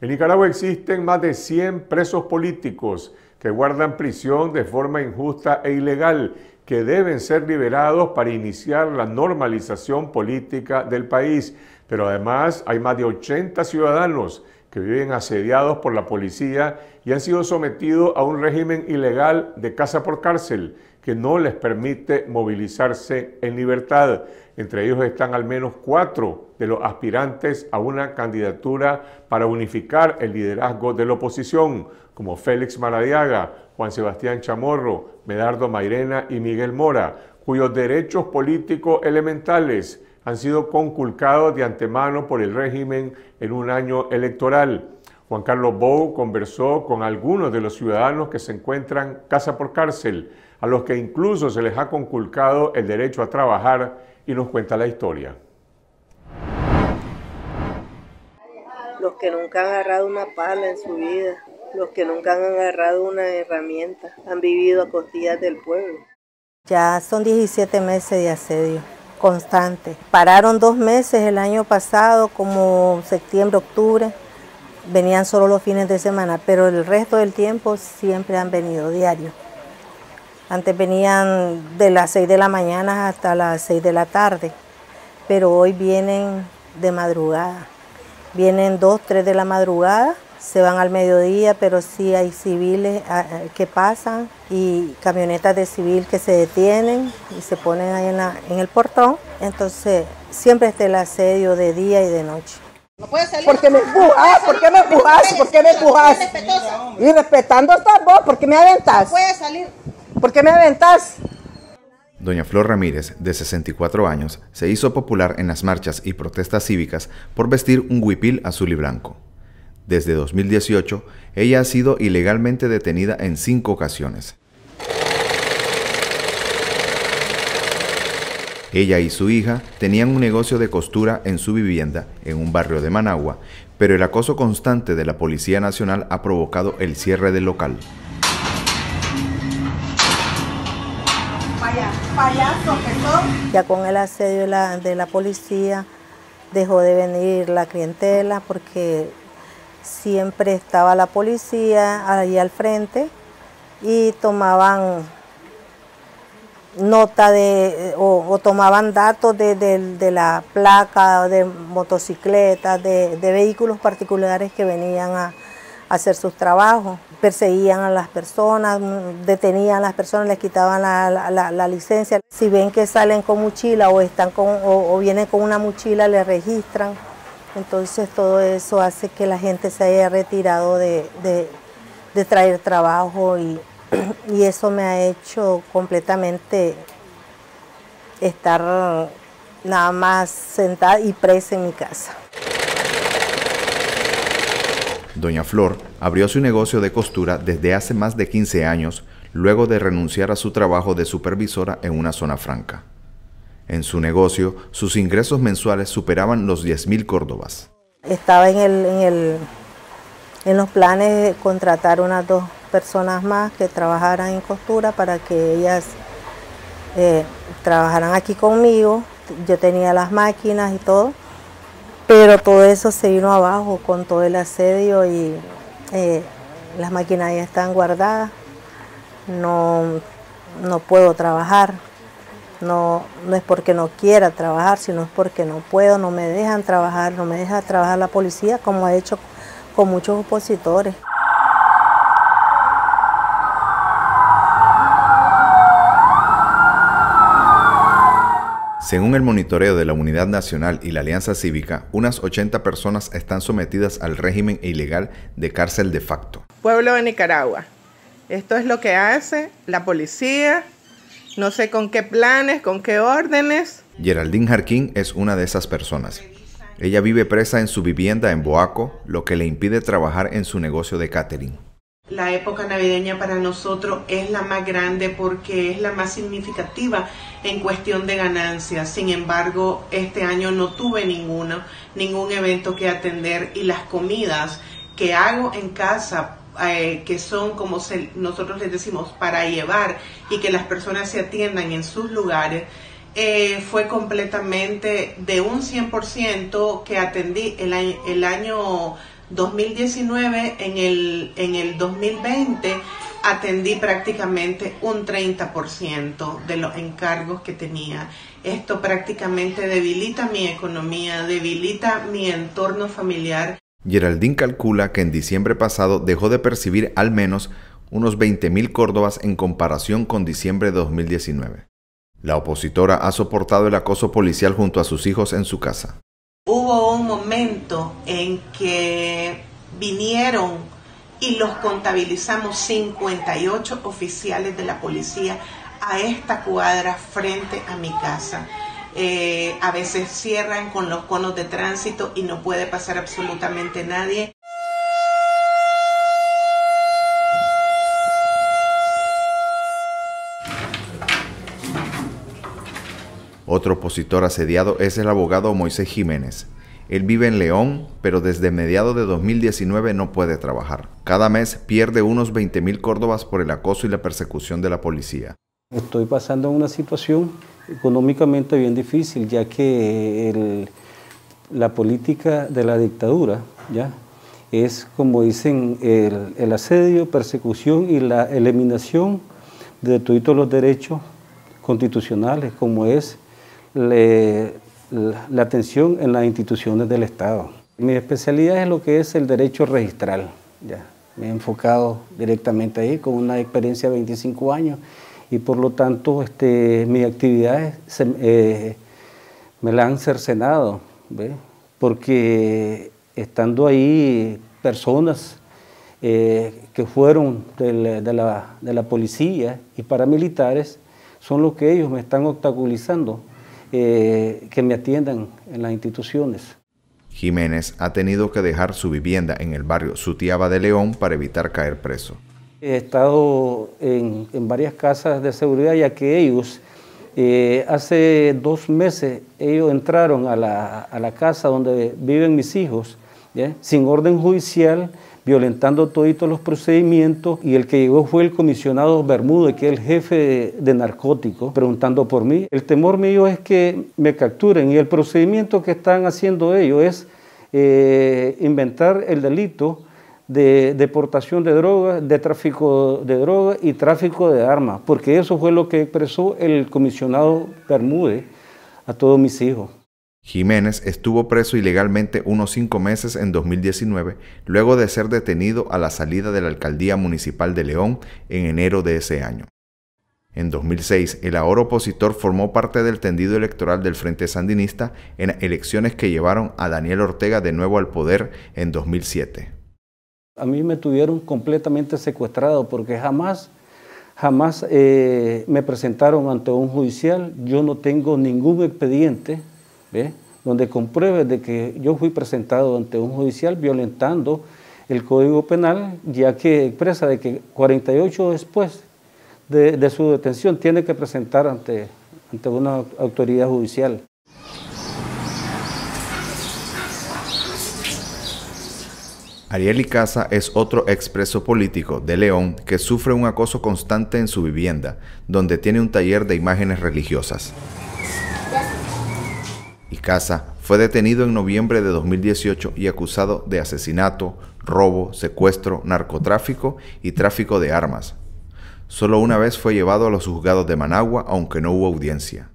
En Nicaragua existen más de 100 presos políticos que guardan prisión de forma injusta e ilegal, que deben ser liberados para iniciar la normalización política del país. Pero además hay más de 80 ciudadanos que viven asediados por la policía y han sido sometidos a un régimen ilegal de casa por cárcel que no les permite movilizarse en libertad. Entre ellos están al menos cuatro de los aspirantes a una candidatura para unificar el liderazgo de la oposición, como Félix Maradiaga, Juan Sebastián Chamorro, Medardo Mairena y Miguel Mora, cuyos derechos políticos elementales han sido conculcados de antemano por el régimen en un año electoral. Juan Carlos Bou conversó con algunos de los ciudadanos que se encuentran casa por cárcel, a los que incluso se les ha conculcado el derecho a trabajar y nos cuenta la historia. Los que nunca han agarrado una pala en su vida, los que nunca han agarrado una herramienta, han vivido a costillas del pueblo. Ya son 17 meses de asedio constante. Pararon dos meses el año pasado, como septiembre, octubre. Venían solo los fines de semana, pero el resto del tiempo siempre han venido diario. Antes venían de las 6 de la mañana hasta las 6 de la tarde, pero hoy vienen de madrugada. Vienen 2, 3 de la madrugada se van al mediodía, pero sí hay civiles ah, ah, que pasan y camionetas de civil que se detienen y se ponen ahí en, el portón. Entonces siempre está el asedio de día y de noche. No puede salir. Porque me empujas, ¿por qué me empujas? ¿Por qué me empujas? Y respetando esta voz, ¿por qué me aventas? puede salir. ¿Por qué me aventas? Doña Flor Ramírez, de 64 años, se hizo popular en las marchas y protestas cívicas por vestir un huipil azul y blanco. Desde 2018, ella ha sido ilegalmente detenida en cinco ocasiones. Ella y su hija tenían un negocio de costura en su vivienda en un barrio de Managua, pero el acoso constante de la Policía Nacional ha provocado el cierre del local. Ya con el asedio de la, de la policía dejó de venir la clientela porque siempre estaba la policía ahí al frente y tomaban nota de o, tomaban datos de, la placa de motocicletas, de, vehículos particulares que venían a, hacer sus trabajos. Perseguían a las personas, detenían a las personas, les quitaban la, licencia. Si ven que salen con mochila o, están con, o vienen con una mochila, le registran. Entonces todo eso hace que la gente se haya retirado de, traer trabajo y, y, eso me ha hecho completamente estar nada más sentada y presa en mi casa. Doña Flor abrió su negocio de costura desde hace más de 15 años, luego de renunciar a su trabajo de supervisora en una zona franca. En su negocio, sus ingresos mensuales superaban los 10.000 córdobas. Estaba en, el, en, el, en los planes de contratar unas dos personas más que trabajaran en costura para que ellas eh, trabajaran aquí conmigo. Yo tenía las máquinas y todo, pero todo eso se vino abajo con todo el asedio y eh, las máquinas ya están guardadas. No, no puedo trabajar. No, no es porque no quiera trabajar, sino es porque no puedo, no me dejan trabajar, no me deja trabajar la policía como ha hecho con muchos opositores. Según el monitoreo de la Unidad Nacional y la Alianza Cívica, unas 80 personas están sometidas al régimen ilegal de cárcel de facto. Pueblo de Nicaragua, esto es lo que hace la policía, no sé con qué planes, con qué órdenes. Geraldine Jarquín es una de esas personas. Ella vive presa en su vivienda en Boaco, lo que le impide trabajar en su negocio de catering. La época navideña para nosotros es la más grande porque es la más significativa en cuestión de ganancias. Sin embargo, este año no tuve ninguno, ningún evento que atender y las comidas que hago en casa eh, que son como nosotros les decimos para llevar y que las personas se atiendan en sus lugares, eh, fue completamente de un 100% que atendí el año, el año 2019, en el, en el 2020 atendí prácticamente un 30% de los encargos que tenía. Esto prácticamente debilita mi economía, debilita mi entorno familiar. Geraldine calcula que en diciembre pasado dejó de percibir al menos unos 20.000 córdobas en comparación con diciembre de 2019. La opositora ha soportado el acoso policial junto a sus hijos en su casa. Hubo un momento en que vinieron y los contabilizamos 58 oficiales de la policía a esta cuadra frente a mi casa. Eh, a veces cierran con los conos de tránsito y no puede pasar absolutamente nadie. Otro opositor asediado es el abogado Moisés Jiménez. Él vive en León, pero desde mediados de 2019 no puede trabajar. Cada mes pierde unos 20 mil córdobas por el acoso y la persecución de la policía. Estoy pasando una situación económicamente bien difícil, ya que la política de la dictadura ya es, como dicen, el, asedio, persecución y la eliminación de todos los derechos constitucionales, como es la, atención en las instituciones del Estado. Mi especialidad es lo que es el derecho registral. Me he enfocado directamente ahí con una experiencia de 25 años y por lo tanto este, mis actividades eh, me la han cercenado, porque estando ahí personas eh, que fueron de la, de la policía y paramilitares son los que ellos me están obstaculizando eh, que me atiendan en las instituciones. Jiménez ha tenido que dejar su vivienda en el barrio Sutiaba de León para evitar caer preso. He estado en, varias casas de seguridad ya que ellos, eh, hace dos meses, ellos entraron a la, casa donde viven mis hijos, sin orden judicial, violentando todos los procedimientos y el que llegó fue el comisionado Bermúdez, que es el jefe de, narcóticos, preguntando por mí. El temor mío es que me capturen y el procedimiento que están haciendo ellos es eh, inventar el delito de deportación de drogas, de tráfico de drogas y tráfico de armas, porque eso fue lo que expresó el comisionado Bermúdez a todos mis hijos. Jiménez estuvo preso ilegalmente unos cinco meses en 2019, luego de ser detenido a la salida de la alcaldía municipal de León en enero de ese año. En 2006, el ahora opositor formó parte del tendido electoral del Frente Sandinista en elecciones que llevaron a Daniel Ortega de nuevo al poder en 2007. A mí me tuvieron completamente secuestrado porque jamás, jamás eh, me presentaron ante un judicial. Yo no tengo ningún expediente donde compruebe de que yo fui presentado ante un judicial violentando el Código Penal, ya que expresa de que 48 después de, su detención tiene que presentar ante una autoridad judicial. Ariel Icaza es otro expreso político de León que sufre un acoso constante en su vivienda, donde tiene un taller de imágenes religiosas. Icaza fue detenido en noviembre de 2018 y acusado de asesinato, robo, secuestro, narcotráfico y tráfico de armas. Solo una vez fue llevado a los juzgados de Managua, aunque no hubo audiencia.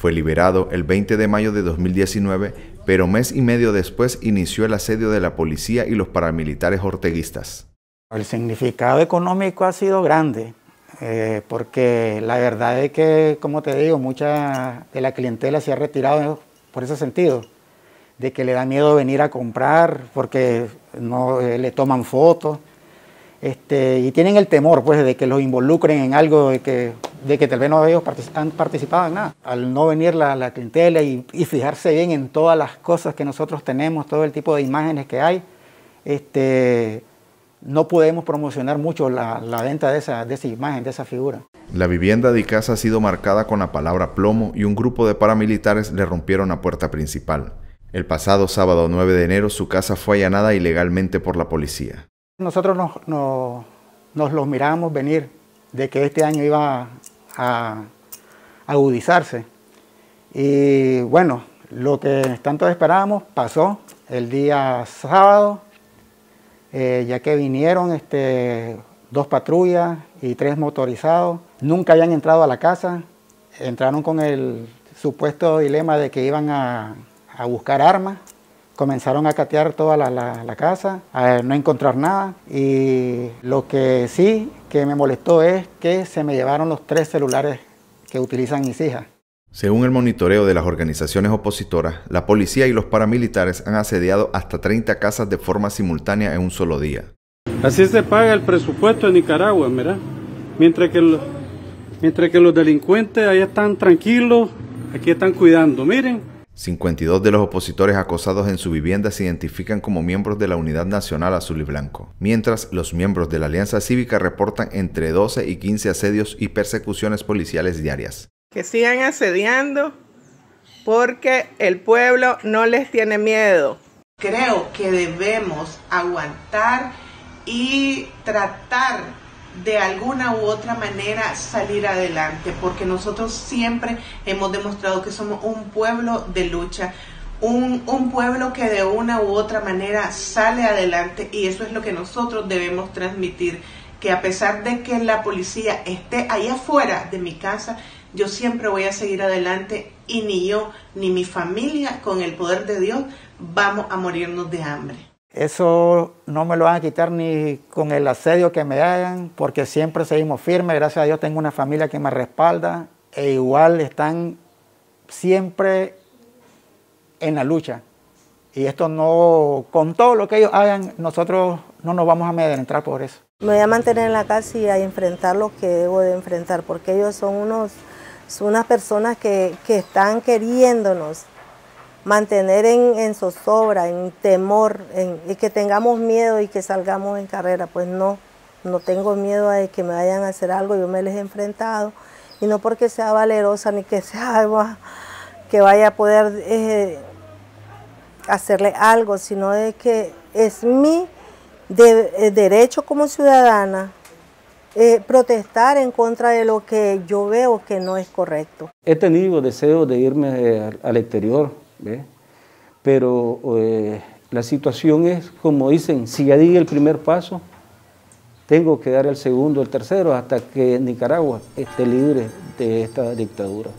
Fue liberado el 20 de mayo de 2019, pero mes y medio después inició el asedio de la policía y los paramilitares orteguistas. El significado económico ha sido grande. Eh, porque la verdad es que, como te digo, mucha de la clientela se ha retirado por ese sentido, de que le da miedo venir a comprar porque no eh, le toman fotos. Este, y tienen el temor pues de que los involucren en algo de que, de que tal vez no ellos han participado en nada. Al no venir la, la clientela y, y, fijarse bien en todas las cosas que nosotros tenemos, todo el tipo de imágenes que hay, este, no podemos promocionar mucho la, venta de esa, de esa imagen, de esa figura. La vivienda de Icaza ha sido marcada con la palabra plomo y un grupo de paramilitares le rompieron la puerta principal. El pasado sábado 9 de enero su casa fue allanada ilegalmente por la policía. Nosotros nos, nos, los mirábamos venir de que este año iba a agudizarse. Y bueno, Lo que tanto esperábamos pasó el día sábado, eh, ya que vinieron este, dos patrullas y tres motorizados. Nunca habían entrado a la casa, entraron con el supuesto dilema de que iban a, buscar armas. Comenzaron a catear toda la, casa, a no encontrar nada. Y lo que sí que me molestó es que se me llevaron los tres celulares que utilizan mis hijas. Según el monitoreo de las organizaciones opositoras, la policía y los paramilitares han asediado hasta 30 casas de forma simultánea en un solo día. Así se paga el presupuesto en Nicaragua, ¿verdad? Mientras que, mientras que los delincuentes allá están tranquilos, aquí están cuidando. Miren. 52 de los opositores acosados en su vivienda se identifican como miembros de la Unidad Nacional Azul y Blanco, mientras los miembros de la Alianza Cívica reportan entre 12 y 15 asedios y persecuciones policiales diarias que sigan asediando porque el pueblo no les tiene miedo. Creo que debemos aguantar y tratar de alguna u otra manera salir adelante, porque nosotros siempre hemos demostrado que somos un pueblo de lucha, un, un, pueblo que de una u otra manera sale adelante y eso es lo que nosotros debemos transmitir, que a pesar de que la policía esté ahí afuera de mi casa, yo siempre voy a seguir adelante y ni yo ni mi familia con el poder de Dios vamos a morirnos de hambre. Eso no me lo van a quitar ni con el asedio que me hagan, porque siempre seguimos firmes. Gracias a Dios tengo una familia que me respalda e igual están siempre en la lucha. Y esto no, con todo lo que ellos hagan, nosotros no nos vamos a amedrentar por eso. Me voy a mantener en la casa y a enfrentar lo que debo de enfrentar, porque ellos son unos son unas personas que, están queriéndonos mantener en, zozobra, en temor, y que tengamos miedo y que salgamos en carrera. Pues no, no tengo miedo a que me vayan a hacer algo, yo me les he enfrentado, y no porque sea valerosa ni que sea algo que vaya a poder eh, hacerle algo, sino de que es mi eh, derecho como ciudadana eh, protestar en contra de lo que yo veo que no es correcto. He tenido deseo de irme al, exterior, pero eh, la situación es, como dicen, si ya di el primer paso, tengo que dar el segundo, el tercero, hasta que Nicaragua esté libre de esta dictadura.